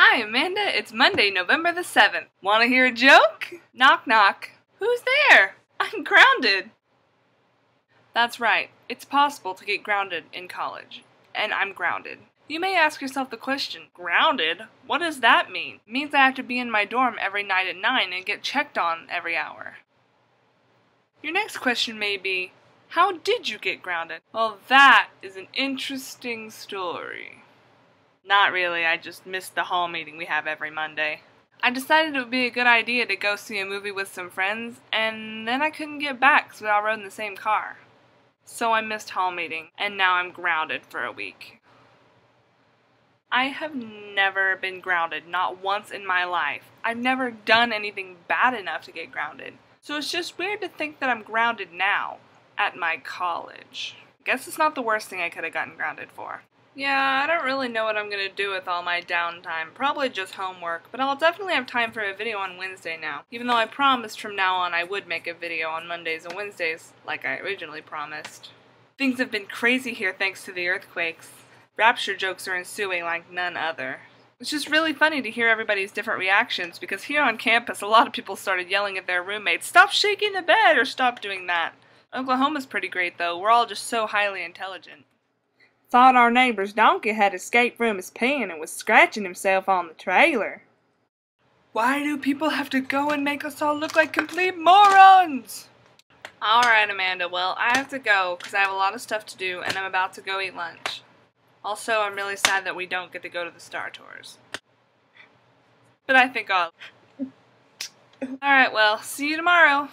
Hi, Amanda. It's Monday, November the 7th. Want to hear a joke? Knock, knock. Who's there? I'm grounded. That's right. It's possible to get grounded in college. And I'm grounded. You may ask yourself the question, grounded? What does that mean? It means I have to be in my dorm every night at 9 and get checked on every hour. Your next question may be, how did you get grounded? Well, that is an interesting story. Not really, I just missed the hall meeting we have every Monday. I decided it would be a good idea to go see a movie with some friends, and then I couldn't get back because we all rode in the same car. So I missed hall meeting, and now I'm grounded for a week. I have never been grounded, not once in my life. I've never done anything bad enough to get grounded. So it's just weird to think that I'm grounded now, at my college. Guess it's not the worst thing I could have gotten grounded for. Yeah, I don't really know what I'm gonna do with all my downtime. Probably just homework, but I'll definitely have time for a video on Wednesday now. Even though I promised from now on I would make a video on Mondays and Wednesdays, like I originally promised. Things have been crazy here thanks to the earthquakes. Rapture jokes are ensuing like none other. It's just really funny to hear everybody's different reactions because here on campus a lot of people started yelling at their roommates, stop shaking the bed or stop doing that. Oklahoma's pretty great though, we're all just so highly intelligent. Thought our neighbor's donkey had escaped from his pen and was scratching himself on the trailer. Why do people have to go and make us all look like complete morons? Alright, Amanda, well, I have to go because I have a lot of stuff to do and I'm about to go eat lunch. Also, I'm really sad that we don't get to go to the Star Tours. But I think I'll. Alright, well, see you tomorrow.